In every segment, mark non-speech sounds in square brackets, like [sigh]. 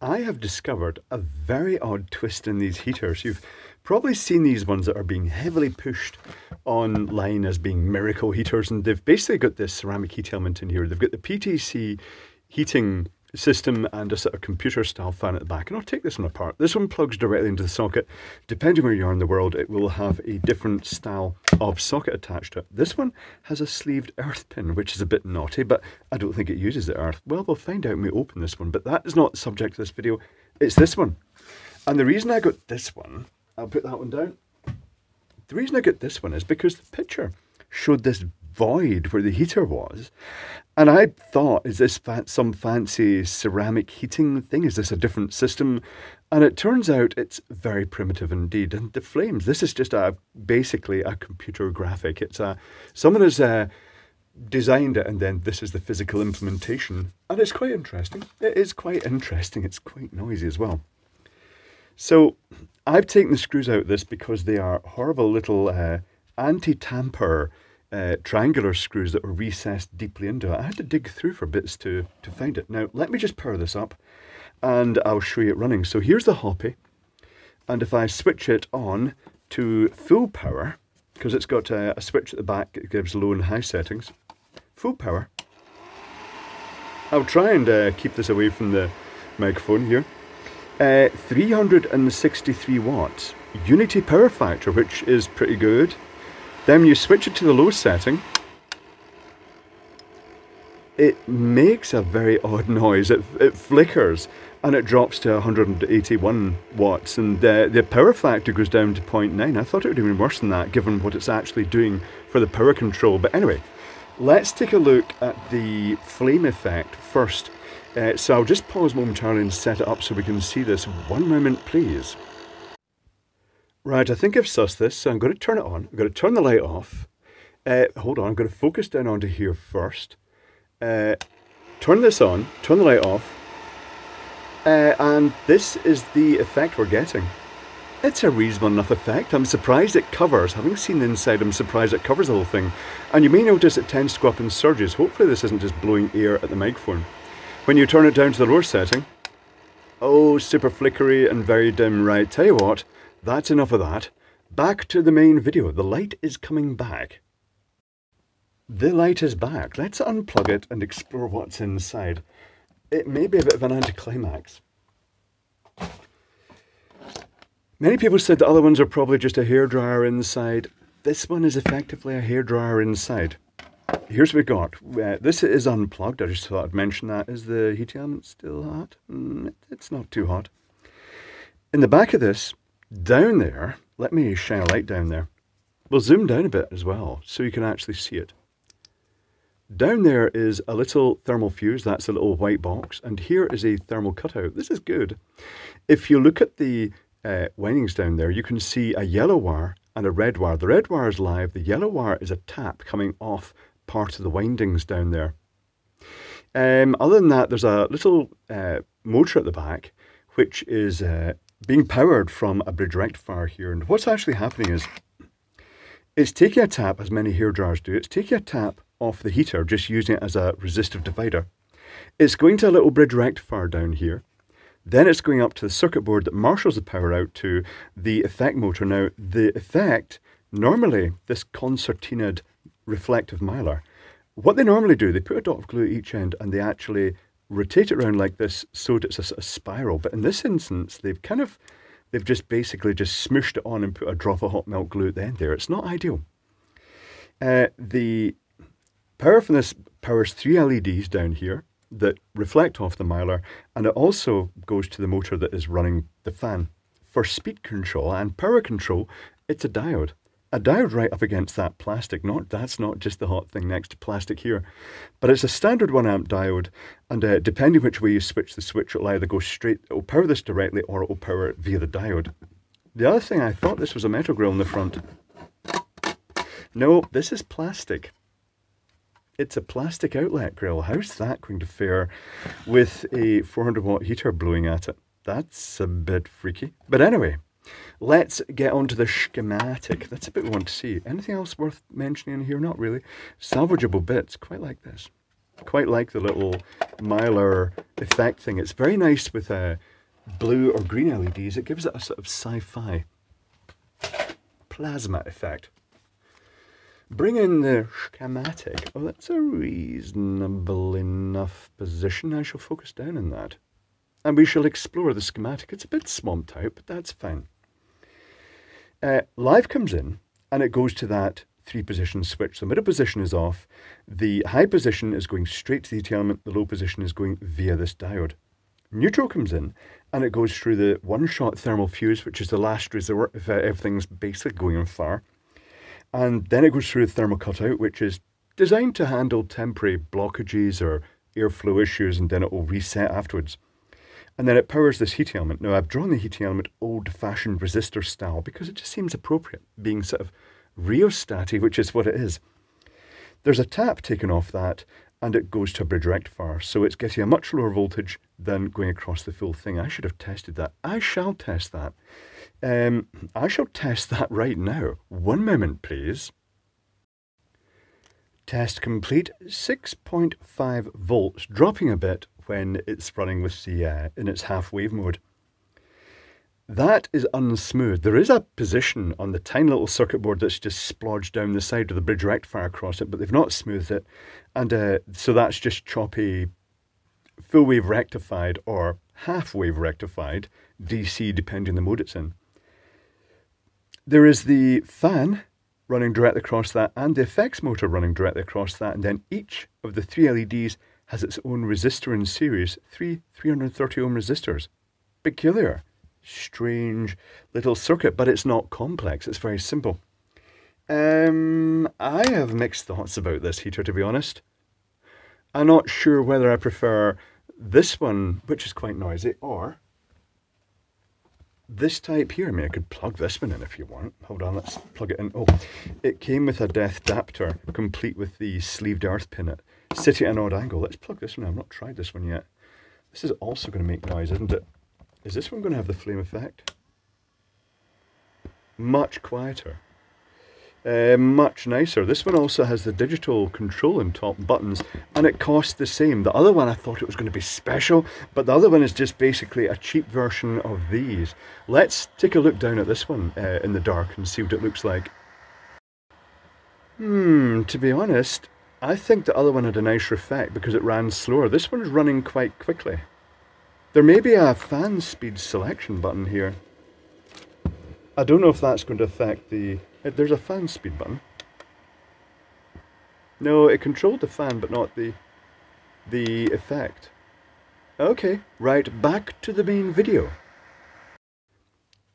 I have discovered a very odd twist in these heaters. You've probably seen these ones that are being heavily pushed online as being miracle heaters, and they've basically got this ceramic heat element in here. They've got the PTC heating system and a sort of computer style fan at the back. And I'll take this one apart. This one plugs directly into the socket. Depending where you are in the world, it will have a different style of socket attached to it. This one has a sleeved earth pin, which is a bit naughty, but I don't think it uses the earth. Well, we'll find out when we open this one, but that is not the subject of this video. It's this one. And the reason I got this one, I'll put that one down. The reason I got this one is because the picture showed this void where the heater was. And I thought, is this some fancy ceramic heating thing? Is this a different system? And it turns out it's very primitive indeed. And the flames, this is just a basically a computer graphic. It's a someone has uh, designed it, and then this is the physical implementation. And it's quite interesting. It is quite interesting. It's quite noisy as well. So I've taken the screws out of this because they are horrible little uh, anti-tamper uh, triangular screws that were recessed deeply into it. I had to dig through for bits to, to find it. Now, let me just power this up and I'll show you it running. So here's the Hoppy. And if I switch it on to full power, because it's got a, a switch at the back, it gives low and high settings. Full power. I'll try and uh, keep this away from the microphone here. Uh, 363 watts. Unity power factor, which is pretty good. Then you switch it to the low setting, it makes a very odd noise. It, it flickers and it drops to 181 watts and the, the power factor goes down to 0.9. I thought it would have been worse than that given what it's actually doing for the power control. But anyway, let's take a look at the flame effect first. Uh, so I'll just pause momentarily and set it up so we can see this. One moment, please. Right, I think I've sussed this, so I'm going to turn it on. I'm going to turn the light off. Uh, hold on, I'm going to focus down onto here first. Uh, turn this on, turn the light off. Uh, and this is the effect we're getting. It's a reasonable enough effect. I'm surprised it covers. Having seen the inside, I'm surprised it covers the whole thing. And you may notice it tends to go up in surges. Hopefully this isn't just blowing air at the microphone. When you turn it down to the lower setting, oh, super flickery and very dim. Right, tell you what, that's enough of that. Back to the main video. The light is coming back. The light is back. Let's unplug it and explore what's inside. It may be a bit of an anticlimax. Many people said the other ones are probably just a hairdryer inside. This one is effectively a hairdryer inside. Here's what we got. Uh, this is unplugged. I just thought I'd mention that. Is the heat element still hot? Mm, it's not too hot. In the back of this, down there, let me shine a light down there. We'll zoom down a bit as well so you can actually see it. Down there is a little thermal fuse, that's a little white box, and here is a thermal cutout. This is good. If you look at the uh, windings down there, you can see a yellow wire and a red wire. The red wire is live, the yellow wire is a tap coming off part of the windings down there. Um, other than that, there's a little uh, motor at the back, which is uh, being powered from a bridge rectifier here. And what's actually happening is it's taking a tap, as many hair dryers do, it's taking a tap off the heater, just using it as a resistive divider. It's going to a little bridge rectifier down here. Then it's going up to the circuit board that marshals the power out to the effect motor. Now, the effect, normally this concertinaed reflective mylar, what they normally do, they put a dot of glue at each end and they actually rotate it around like this so that it's a, of spiral. But in this instance, they've kind of, they've just basically just smooshed it on and put a drop of hot melt glue at the end there. It's not ideal. Uh, the power from this powers three LEDs down here that reflect off the mylar and it also goes to the motor that is running the fan. For speed control and power control, it's a diode a diode right up against that plastic. Not That's not just the hot thing next to plastic here. But it's a standard 1 amp diode, and uh, depending which way you switch the switch, it'll either go straight, it'll power this directly, or it'll power it via the diode. The other thing, I thought this was a metal grill in the front. No, this is plastic. It's a plastic outlet grill. How's that going to fare with a 400 watt heater blowing at it? That's a bit freaky. But anyway, Let's get on to the schematic. That's a bit we want to see. Anything else worth mentioning here? Not really. Salvageable bits, quite like this. Quite like the little Mylar effect thing. It's very nice with uh, blue or green LEDs. It gives it a sort of sci-fi plasma effect. Bring in the schematic. Oh, that's a reasonable enough position. I shall focus down on that. And we shall explore the schematic. It's a bit swamped out, but that's fine. Uh, live comes in and it goes to that three position switch. The middle position is off. The high position is going straight to the element. The low position is going via this diode. Neutral comes in and it goes through the one-shot thermal fuse, which is the last resort if uh, everything's basically going on fire. And then it goes through the thermal cutout, which is designed to handle temporary blockages or airflow issues, and then it will reset afterwards. And then it powers this heating element. Now, I've drawn the heating element old-fashioned resistor style because it just seems appropriate, being sort of rheostatic, which is what it is. There's a tap taken off that, and it goes to a bridge rectifier. So it's getting a much lower voltage than going across the full thing. I should have tested that. I shall test that. Um, I shall test that right now. One moment, please. Test complete. 6.5 volts, dropping a bit when it's running with the uh, in its half wave mode. That is unsmooth. There is a position on the tiny little circuit board that's just splodged down the side of the bridge rectifier across it, but they've not smoothed it. And uh, so that's just choppy, full wave rectified or half wave rectified, DC depending on the mode it's in. There is the fan running directly across that and the effects motor running directly across that. And then each of the three LEDs has its own resistor in series, three 330 ohm resistors. Peculiar strange little circuit, but it's not complex. It's very simple. Um, I have mixed thoughts about this heater, to be honest. I'm not sure whether I prefer this one, which is quite noisy, or this type here. I mean, I could plug this one in if you want. Hold on, let's plug it in. Oh, it came with a death adapter, complete with the sleeved earth pin at sitting at an odd angle. Let's plug this one in. I've not tried this one yet. This is also going to make noise, isn't it? Is this one going to have the flame effect? Much quieter. Uh, much nicer. This one also has the digital control and top buttons and it costs the same. The other one I thought it was going to be special, but the other one is just basically a cheap version of these. Let's take a look down at this one uh, in the dark and see what it looks like. Hmm, to be honest, I think the other one had a nicer effect because it ran slower. This one's running quite quickly. There may be a fan speed selection button here. I don't know if that's going to affect the... Uh, there's a fan speed button. No, it controlled the fan, but not the the effect. Okay, right, back to the main video.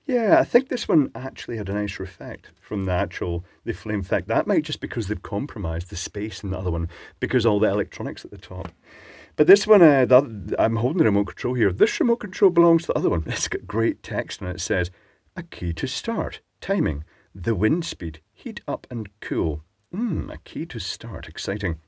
Yeah, I think this one actually had a nicer effect from the actual, the flame effect. That might just because they've compromised the space in the other one, because all the electronics at the top. But this one, uh, the, I'm holding the remote control here. This remote control belongs to the other one. [laughs] It's got great text and it. says, a key to start, timing, the wind speed, heat up and cool. Hmm, a key to start, exciting.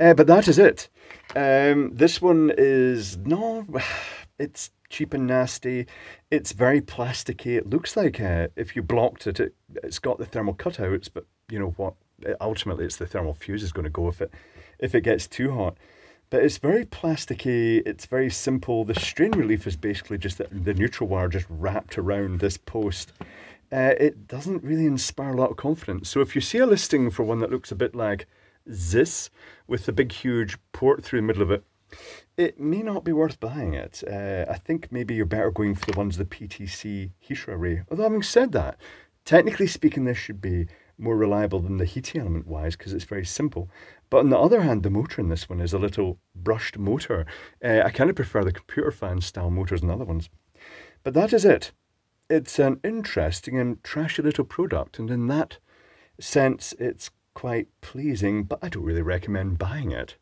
Uh, but that is it. Um, this one is, no, [sighs] it's cheap and nasty. It's very plasticky. It looks like uh, if you blocked it, it, it's got the thermal cutouts, but you know what? Ultimately, it's the thermal fuse is going to go if it, if it gets too hot. But it's very plasticky, it's very simple. The strain relief is basically just the, the neutral wire just wrapped around this post. Uh, it doesn't really inspire a lot of confidence. So if you see a listing for one that looks a bit like this, with the big huge port through the middle of it, it may not be worth buying it. Uh, I think maybe you're better going for the ones the PTC heater array. Although having said that, technically speaking, this should be more reliable than the heating element wise because it's very simple. But on the other hand, the motor in this one is a little brushed motor. Uh, I kind of prefer the computer fan style motors than other ones. But that is it. It's an interesting and trashy little product, and in that sense, it's quite pleasing, but I don't really recommend buying it.